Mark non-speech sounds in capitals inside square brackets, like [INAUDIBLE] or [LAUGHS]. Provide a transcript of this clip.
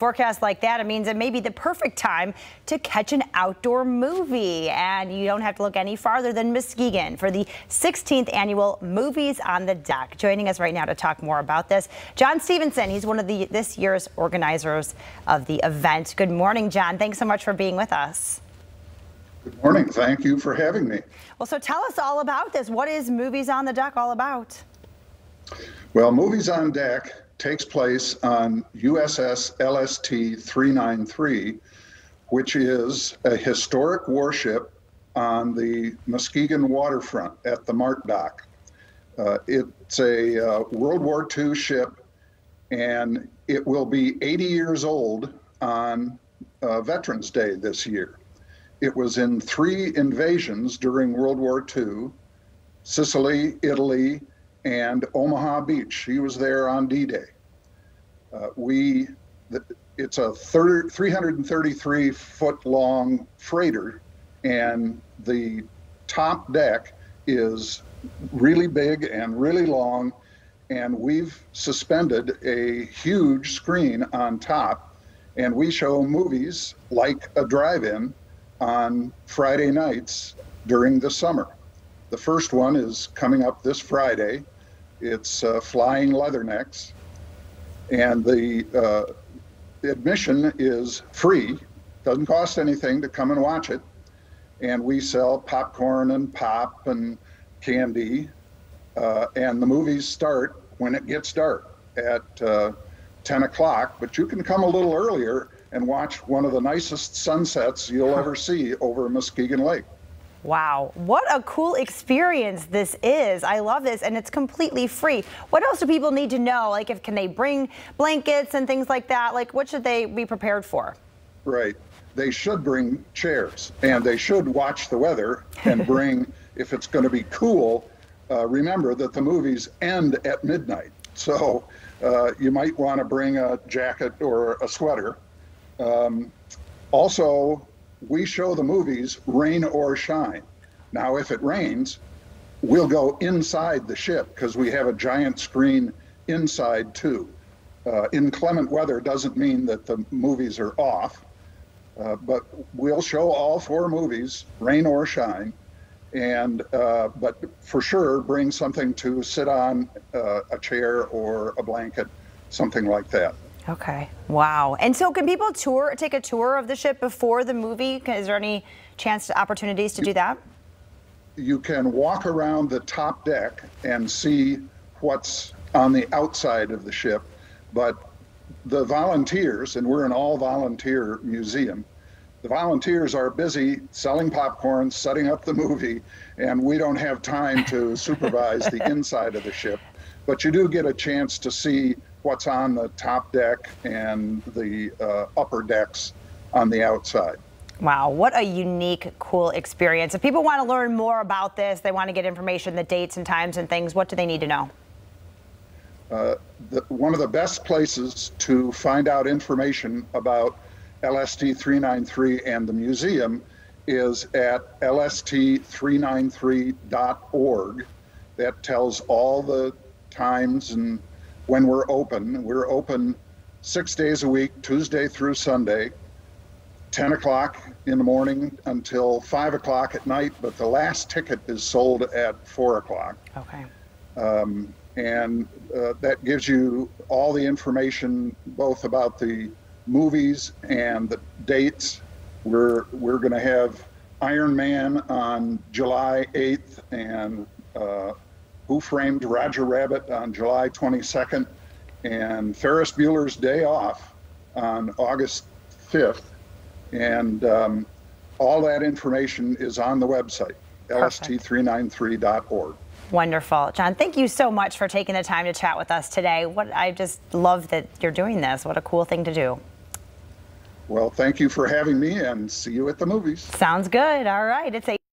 Forecast like that, it means it may be the perfect time to catch an outdoor movie. And you don't have to look any farther than Muskegon for the 16th annual Movies on the Deck. Joining us right now to talk more about this, John Stevenson. He's one of the this year's organizers of the event. Good morning, John. Thanks so much for being with us. Good morning. Thank you for having me. Well, so tell us all about this. What is Movies on the Deck all about? Well, Movies on Deck takes place on USS LST 393, which is a historic warship on the Muskegon waterfront at the Mart Dock. Uh, it's a uh, World War II ship, and it will be 80 years old on uh, Veterans Day this year. It was in three invasions during World War II Sicily, Italy, and Omaha Beach. He was there on D-Day. Uh, we, it's a 30, 333 foot long freighter, and the top deck is really big and really long, and we've suspended a huge screen on top, and we show movies like a drive-in on Friday nights during the summer. The first one is coming up this Friday. It's uh, Flying Leathernecks. And the, uh, admission is free, doesn't cost anything to come and watch it. And we sell popcorn and pop and candy. Uh, and the movies start when it gets dark at uh, 10 o'clock, but you can come a little earlier and watch one of the nicest sunsets you'll [LAUGHS] ever see over Muskegon Lake. Wow, what a cool experience this is. I love this and it's completely free. What else do people need to know? Like if can they bring blankets and things like that? Like what should they be prepared for? Right. They should bring chairs and they should watch the weather and [LAUGHS] bring, if it's going to be cool, uh, remember that the movies end at midnight. So uh, you might want to bring a jacket or a sweater. Um, also, we show the movies rain or shine. Now, if it rains, we'll go inside the ship because we have a giant screen inside too. Uh, inclement weather doesn't mean that the movies are off, uh, but we'll show all four movies, rain or shine, and uh, but for sure bring something to sit on, uh, a chair or a blanket, something like that. Okay. Wow. And so can people tour, take a tour of the ship before the movie? Is there any chance to opportunities to do that? You can walk around the top deck and see what's on the outside of the ship, but the volunteers, and we're an all volunteer museum, the volunteers are busy selling popcorn, setting up the movie, and we don't have time to [LAUGHS] supervise the inside of the ship. But you do get a chance to see what's on the top deck and the uh, upper decks on the outside. Wow, what a unique, cool experience. If people want to learn more about this, they want to get information, the dates and times and things, what do they need to know? Uh, the, one of the best places to find out information about LST 393 and the museum is at lst393.org. That tells all the times and when we're open. We're open six days a week, Tuesday through Sunday, 10 o'clock in the morning until 5 o'clock at night, but the last ticket is sold at 4 o'clock. Okay. Um, and uh, that gives you all the information both about the movies and the dates. We're, we're going to have Iron Man on July 8th and uh, who Framed Roger Rabbit on July 22nd and Ferris Bueller's Day Off on August 5th. And um, all that information is on the website, lst393.org. Wonderful. John, thank you so much for taking the time to chat with us today. What I just love that you're doing this. What a cool thing to do. Well, thank you for having me and see you at the movies. Sounds good. All right. It's a